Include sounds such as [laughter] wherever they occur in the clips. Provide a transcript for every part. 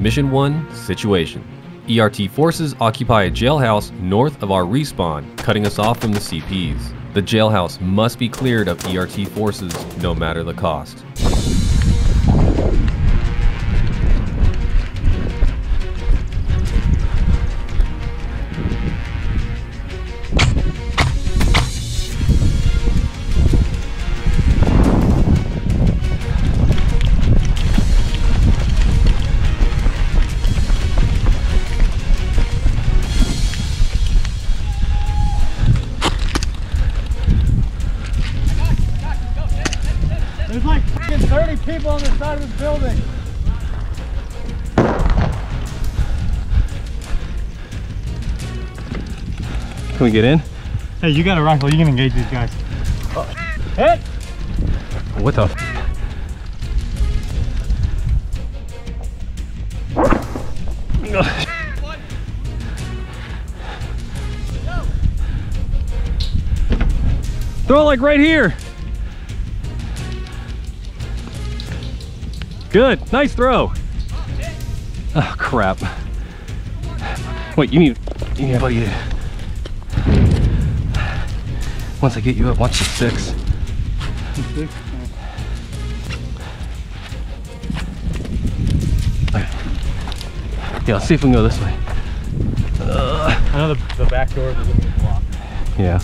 Mission 1 Situation ERT forces occupy a jailhouse north of our respawn, cutting us off from the CPs. The jailhouse must be cleared of ERT forces no matter the cost. There's like 30 people on the side of this building. Can we get in? Hey, you got a rifle. You can engage these guys. Uh, hit! What the? f- Throw it like right here. Good, nice throw. Oh crap. Wait, you need, you need buddy. Once I get you up, watch the sticks. Yeah, let's see if we can go this way. I know the, the back door is a little blocked. Yeah.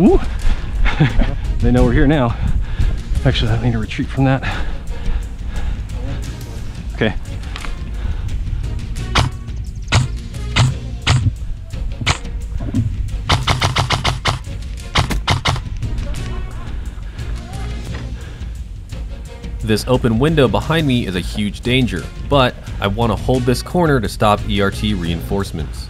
Woo! [laughs] they know we're here now. Actually, I need to retreat from that. Okay. This open window behind me is a huge danger, but I want to hold this corner to stop ERT reinforcements.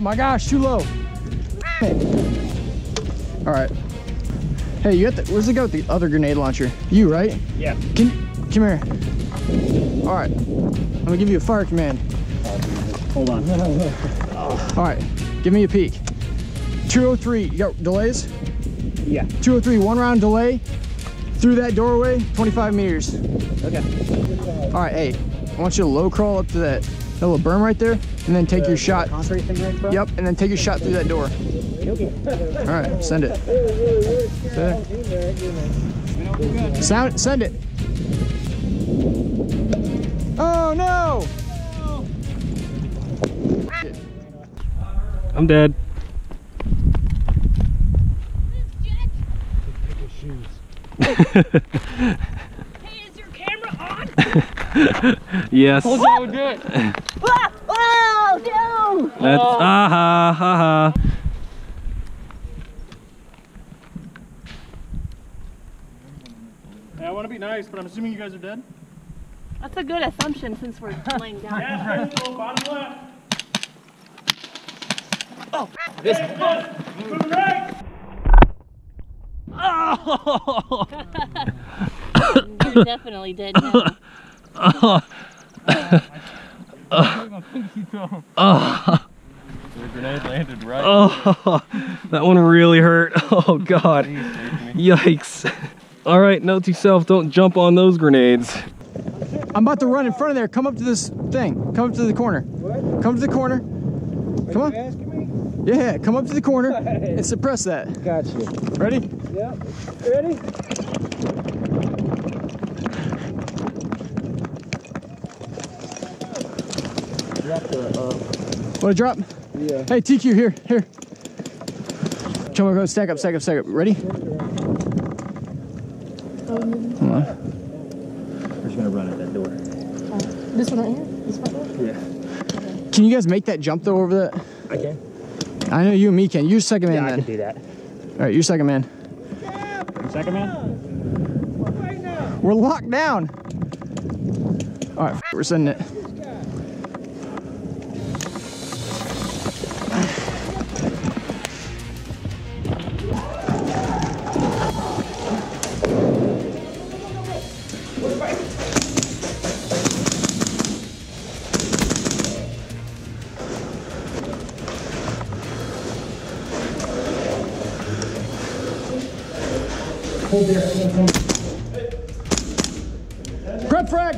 Oh my gosh, too low. All right. Hey, you got the, where's the guy with the other grenade launcher? You, right? Yeah. Can, come here. All right, I'm gonna give you a fire command. Hold on. [laughs] All right, give me a peek. 203, you got delays? Yeah. 203, one round delay through that doorway, 25 meters. Okay. All right, hey, I want you to low crawl up to that, that little berm right there, and then take your shot. Concrete thing right, bro? Yep, and then take your shot through that door. All right, send it. There. Sound, send it. Oh no! I'm dead. [laughs] Hey, is your camera on? [laughs] Yes. Told you I would do it. Ah! [laughs] Oh, no! That's aha, ha ha. Hey, I want to be nice, but I'm assuming you guys are dead. That's a good assumption since we're [laughs] laying down. Yeah, bottom left. Oh, this You're definitely dead now. The grenade landed right. Oh, that one really hurt. [laughs] Oh God. Yikes. All right, note to self, don't jump on those grenades. I'm about to run in front of there. Come up to this thing. Come up to the corner. What? Come to the corner. Come Are on. you asking me? Yeah, yeah. Come up to the corner and suppress that. Gotcha. Ready? Yep. Ready? Drop the, uh, Want to drop? yeah. Hey, TQ, here, here. Come on, go stack up, stack up, stack up. Ready? Hold on. We're just gonna run at that door. This one right here? This one? Yeah. Can you guys make that jump though over that? I can? I know you and me can. You're second man Yeah, I then. can do that. All right, you're second man. Second man? We're locked down. All right, we're sending it. Prep frag.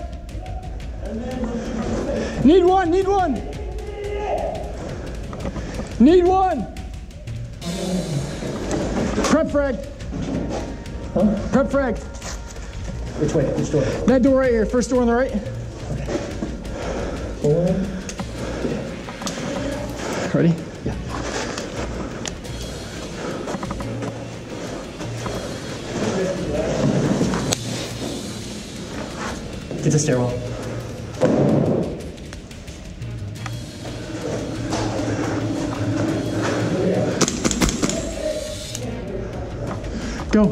Need one, need one. Need one. Prep frag. Prep frag. Which way? Which door? That door right here, first door on the right. Ready? It's a stairwell. Go.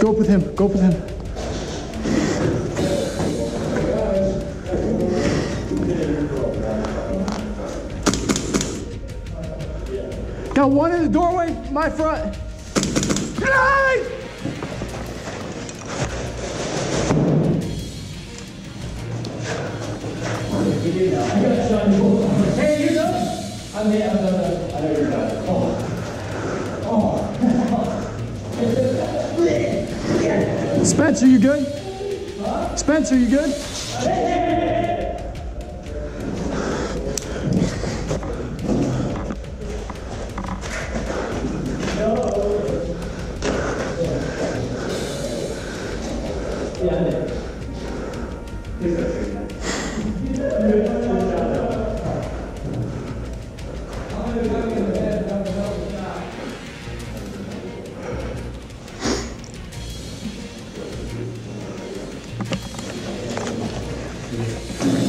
Go up with him. Go up with him. Got one in the doorway, my front. Yay! Spencer, you good? Spencer, you good? Yep. [laughs]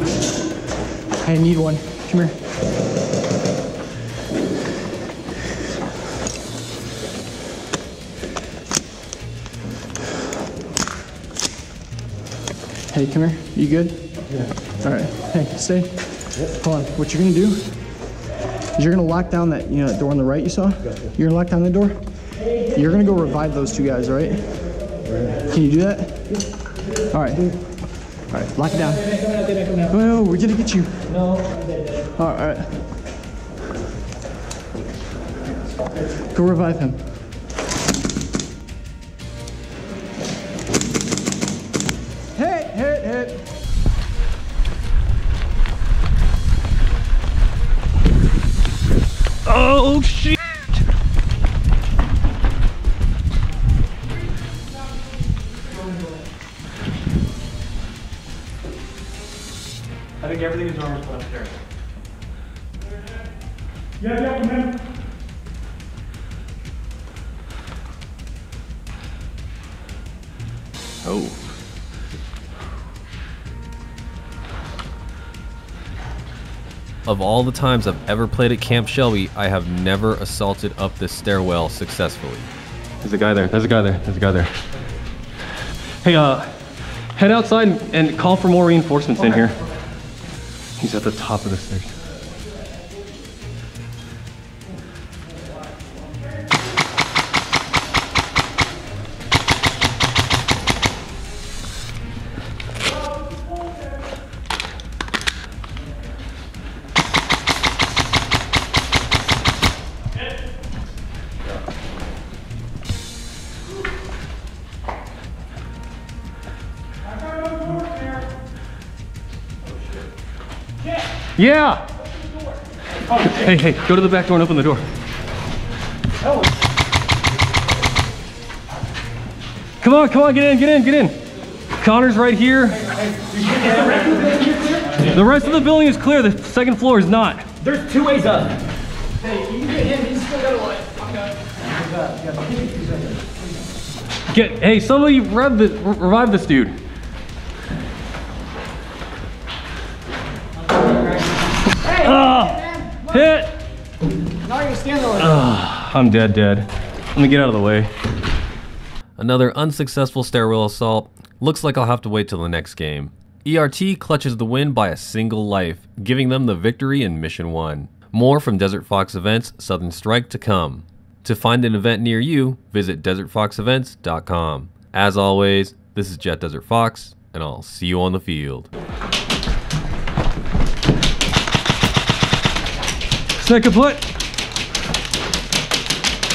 I need one. Come here. Hey, come here. You good? Yeah. All right. Hey, stay. Hold on. What you're gonna do is you're gonna lock down that you know that door on the right you saw. You're gonna lock down the door. You're gonna go revive those two guys, right? Can you do that? All right. All right. Lock it down. Well, we're gonna get you. No. All right. Go revive him. Think everything is normal but upstairs. Yeah, yeah, man. Oh. Of all the times I've ever played at Camp Shelby, I have never assaulted up this stairwell successfully. There's a guy there. There's a guy there. There's a guy there. Hey, uh, head outside and, and call for more reinforcements in here. He's at the top of the stairs. Yeah. Hey, hey, go to the back door and open the door. Come on, come on, get in, get in, get in. Connor's right here. The rest of the building is clear. The second floor is not. There's two ways up. Get, hey, somebody rev the, revive this dude. Ah, I'm dead, dead. Let me get out of the way. Another unsuccessful stairwell assault. Looks like I'll have to wait till the next game. ERT clutches the win by a single life, giving them the victory in Mission 1. More from Desert Fox Events Southern Strike to come. To find an event near you, visit desertfoxevents.com. As always, this is Jet Desert Fox, and I'll see you on the field. Snake kaput.